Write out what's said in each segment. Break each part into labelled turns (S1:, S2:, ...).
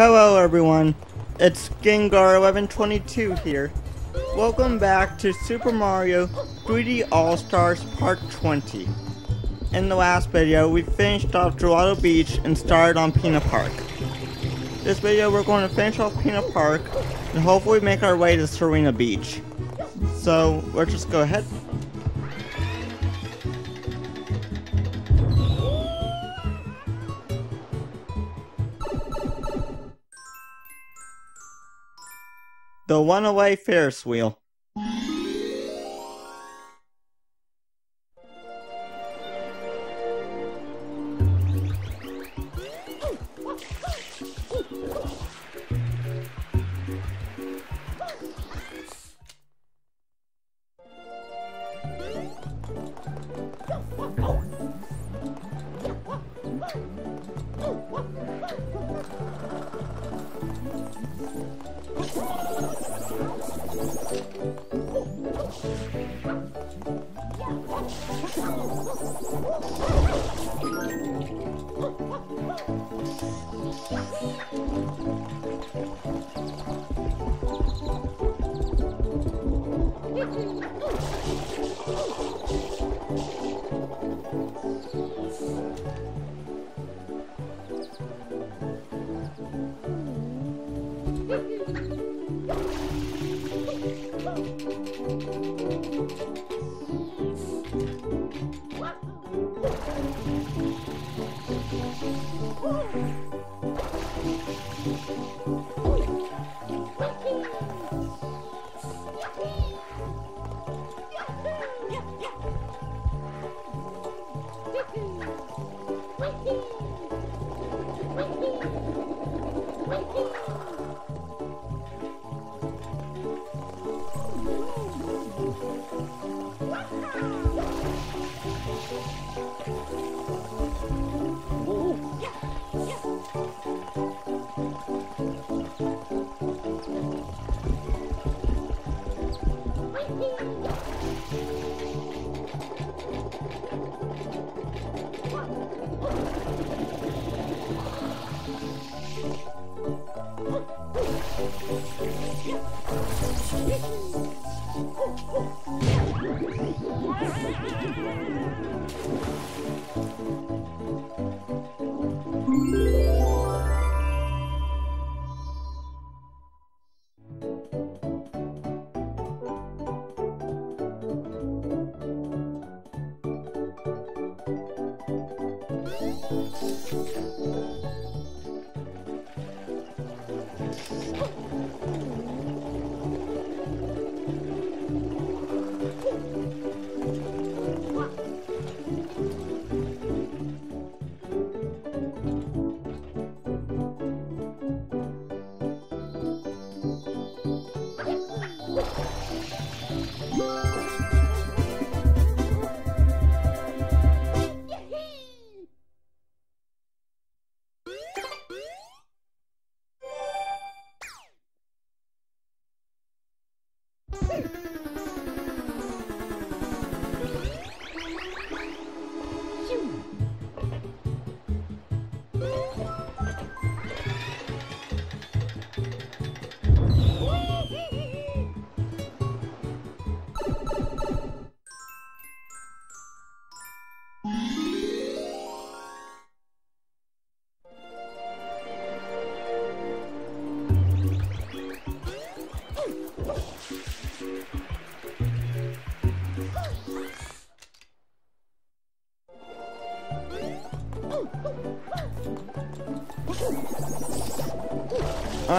S1: Hello everyone, it's Gengar1122 here. Welcome back to Super Mario 3D All-Stars Part 20. In the last video, we finished off Gelato Beach and started on Pinna Park. This video we're going to finish off Pinna Park and hopefully make our way to Sirena Beach. So, let's just go ahead. The Runaway Ferris Wheel.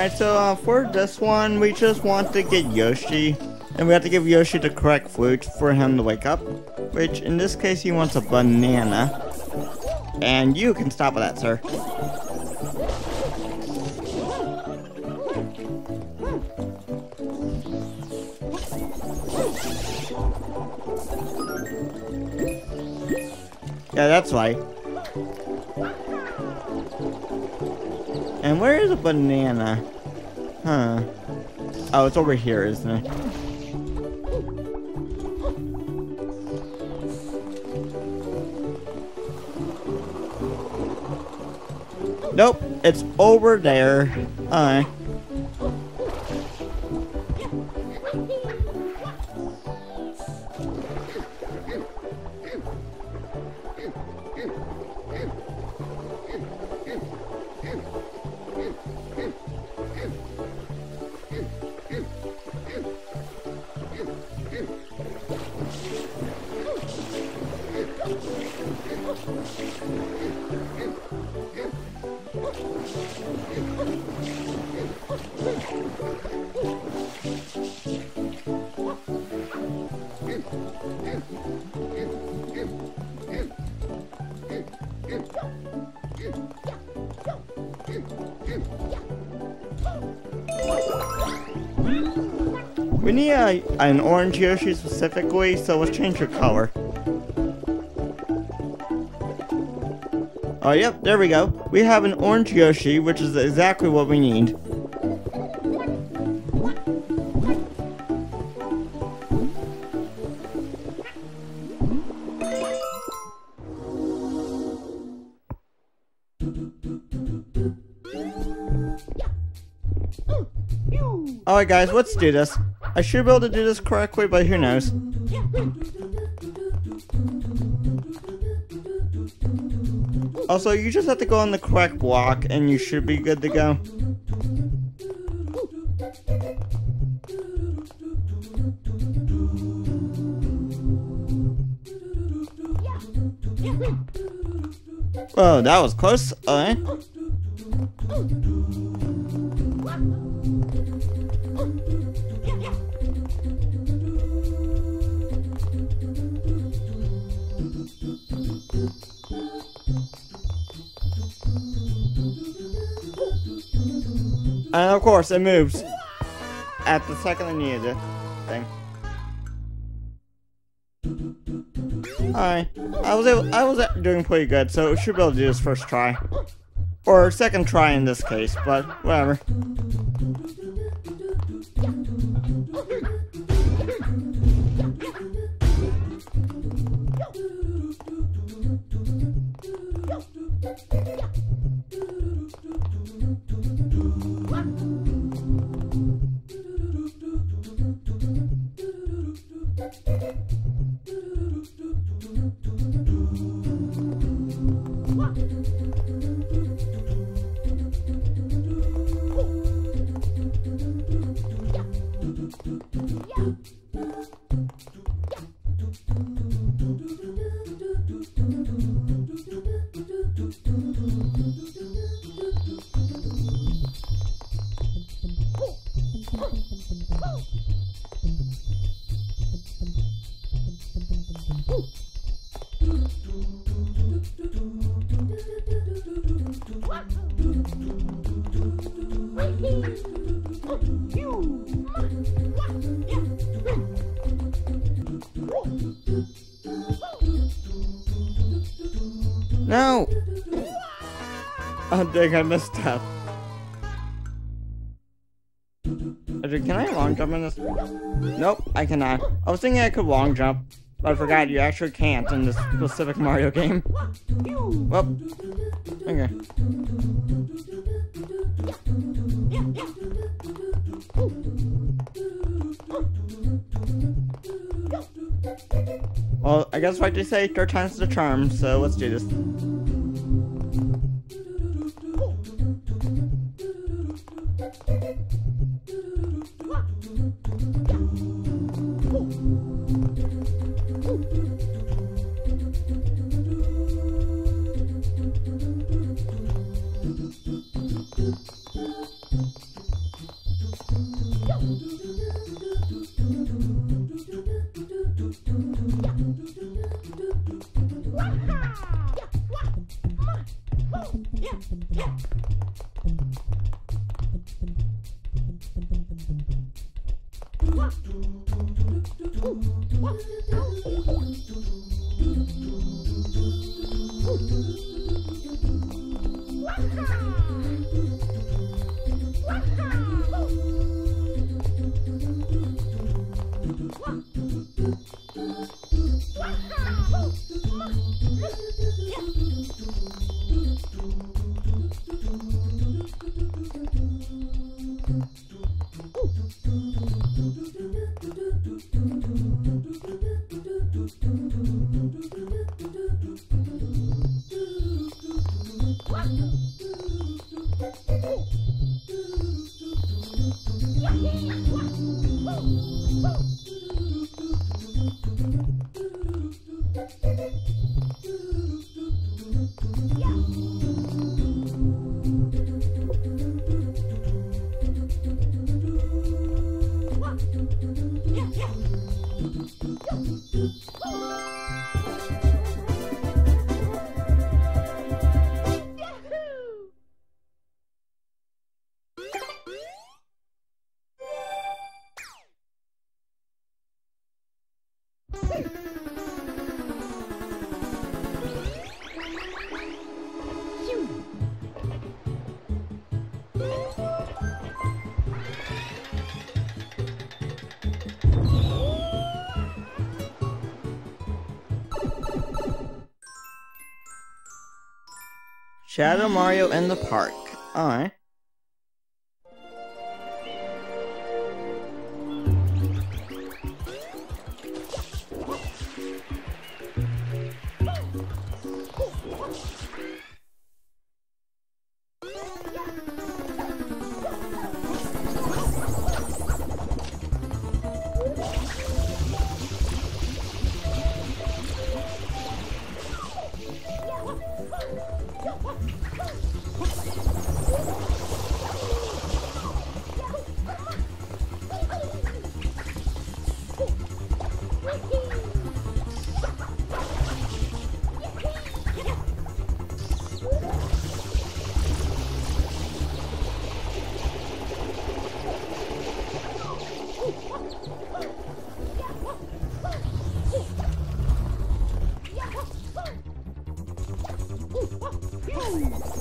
S1: Alright, so uh, for this one, we just want to get Yoshi. And we have to give Yoshi the correct fruit for him to wake up. Which, in this case, he wants a banana. And you can stop with that, sir. Yeah, that's right. And where is a banana? Huh. Oh, it's over here, isn't it? Nope, it's over there. Alright. We need a, an orange Yoshi specifically, so let's change your color. Oh, yep, there we go. We have an orange Yoshi, which is exactly what we need. Alright guys, let's do this. I should be able to do this correctly, but who knows. Also, you just have to go on the correct block and you should be good to go. Oh, that was close. Alright. Course, it moves at the second I needed it. Thing. Alright, I was able, I was doing pretty good, so should be able to do this first try, or second try in this case, but whatever. No! Oh dang, I messed up. Can I long jump in this? Nope, I cannot. I was thinking I could long jump, but I forgot you actually can't in this specific Mario game. Well, okay. Well, I guess what they say, third time's the charm, so let's do this. go. Shadow Mario in the park. Alright. Woo!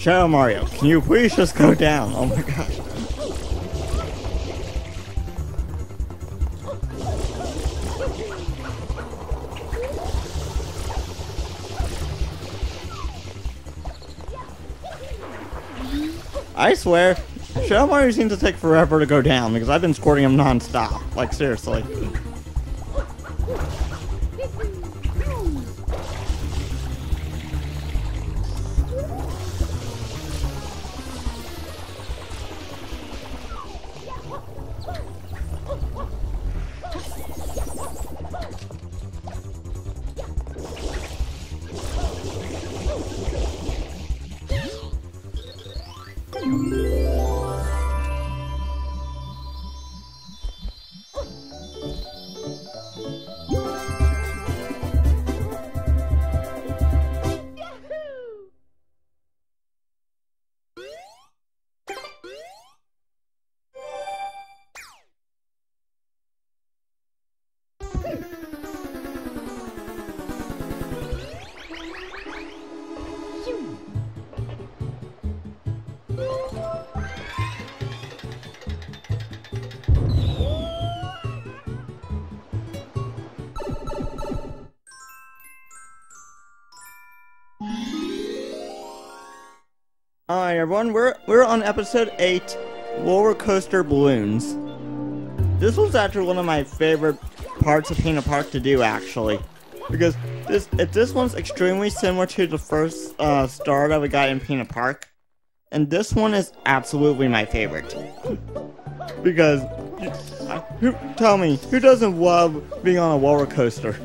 S1: Shadow Mario, can you please just go down? Oh my gosh. I swear, Shadow Mario seems to take forever to go down because I've been squirting him non-stop. Like, seriously. Alright everyone, we're we're on episode 8, Roller Coaster Balloons. This was actually one of my favorite parts of Pinna Park to do actually. Because this this one's extremely similar to the first uh, star that we got in Pinna Park. And this one is absolutely my favorite. because who, tell me, who doesn't love being on a roller coaster?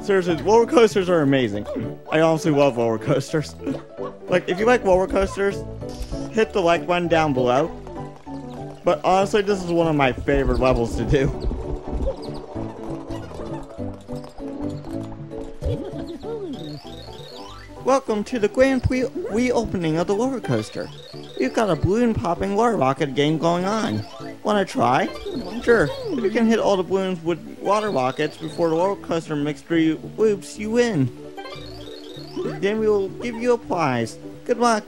S1: Seriously, roller coasters are amazing. I honestly love roller coasters. Like, if you like roller coasters, hit the like button down below. But honestly, this is one of my favorite levels to do. Welcome to the grand reopening of the roller coaster. We've got a balloon popping water rocket game going on. Wanna try? Sure. If you can hit all the balloons with water rockets before the roller coaster makes three loops, you win. Then we will give you a prize. Good luck.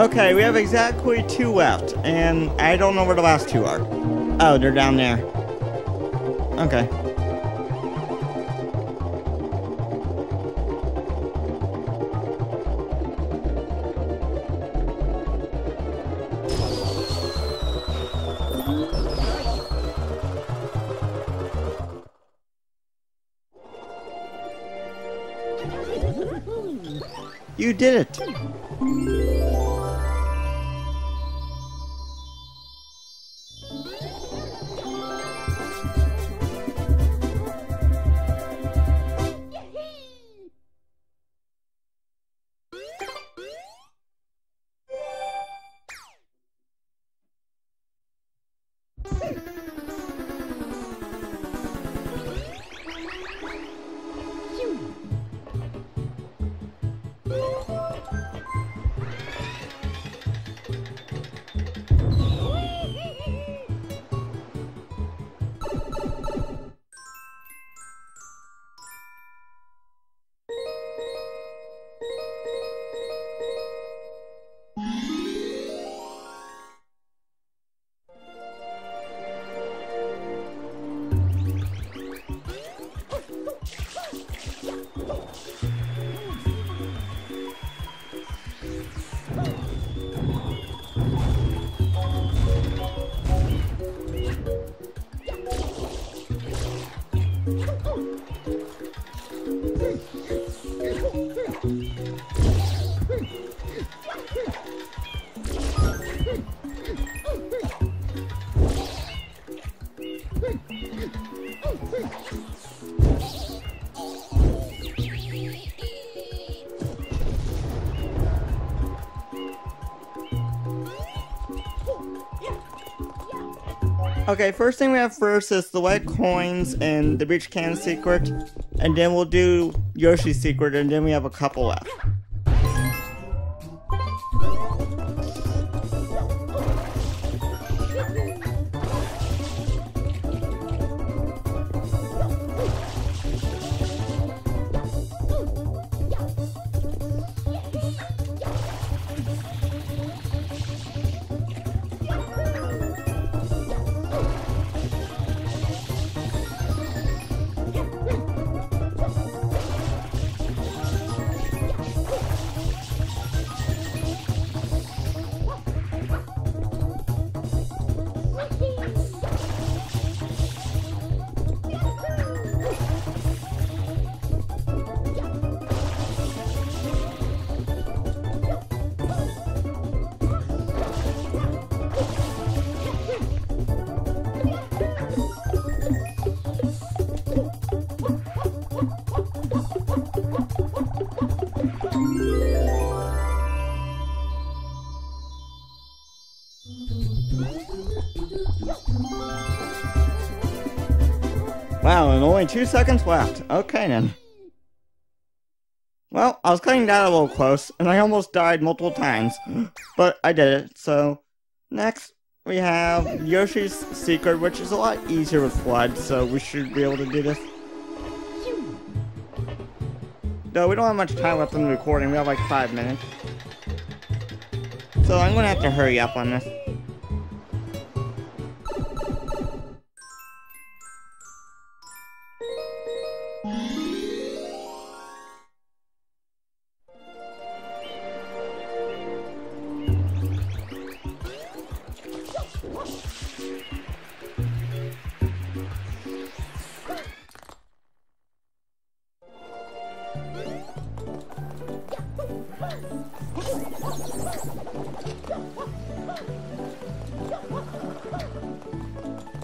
S1: Okay, we have exactly two left, and I don't know where the last two are. Oh, they're down there. Okay. You did it! Okay, first thing we have first is the white coins and the beach cannon secret, and then we'll do Yoshi's secret, and then we have a couple left. And only two seconds left. Okay then. Well, I was cutting that a little close, and I almost died multiple times. But I did it, so... Next, we have Yoshi's Secret, which is a lot easier with FLUDD, so we should be able to do this. Though we don't have much time left in the recording, we have like five minutes. So I'm gonna have to hurry up on this.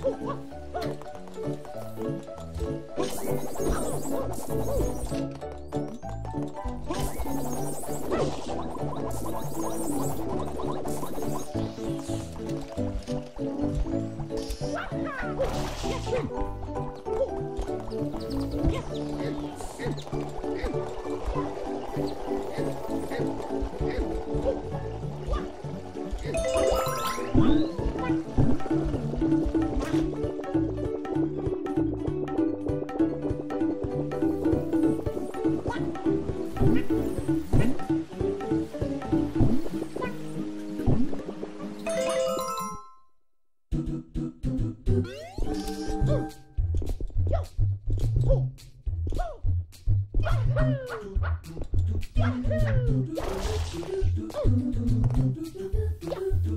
S1: Oh!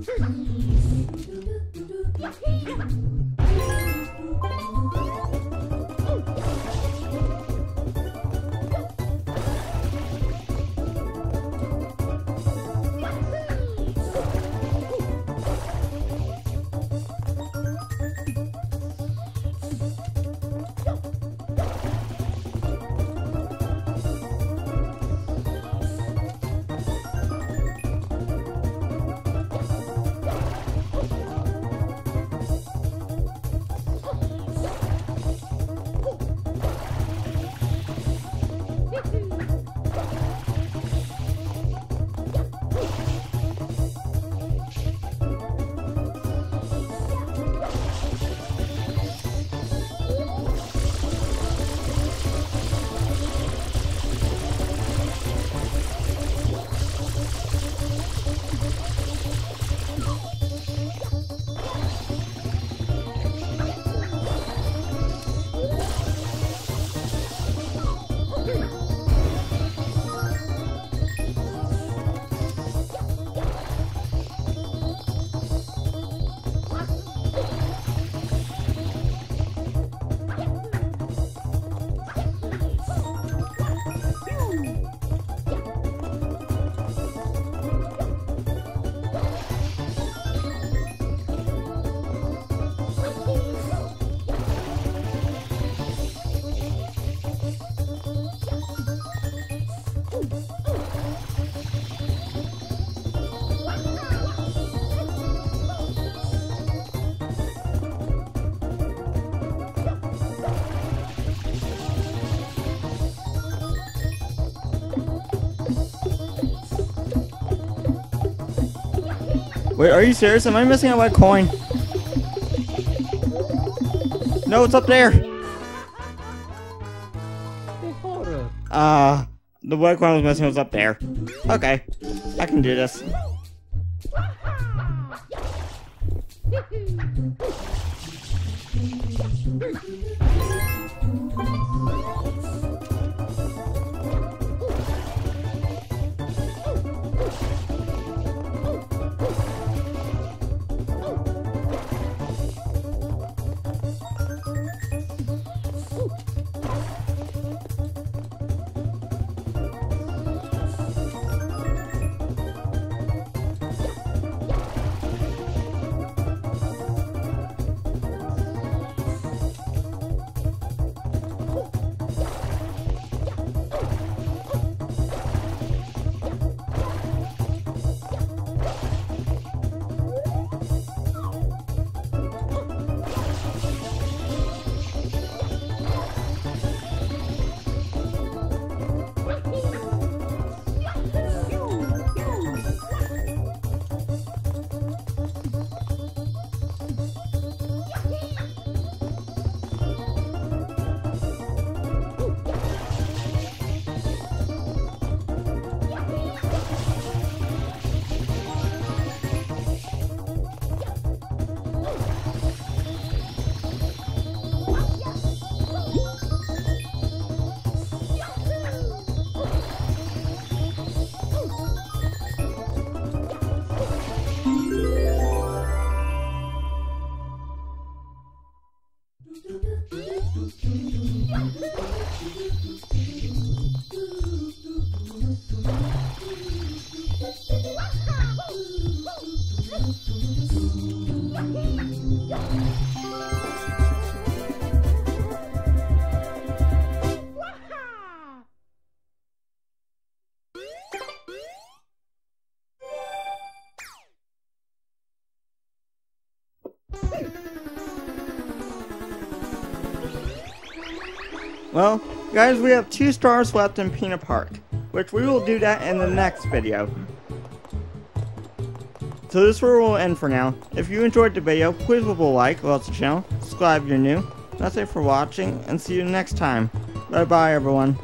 S1: You. Wait, are you serious? Am I missing a white coin? No, it's up there. Ah, uh, the white coin I was missing was up there. Okay, I can do this. Well, guys, we have two stars left in Pinna Park, which we will do that in the next video. So this is where we'll end for now. If you enjoyed the video, please leave a like, love the channel, subscribe if you're new. That's it for watching, and see you next time. Bye bye everyone.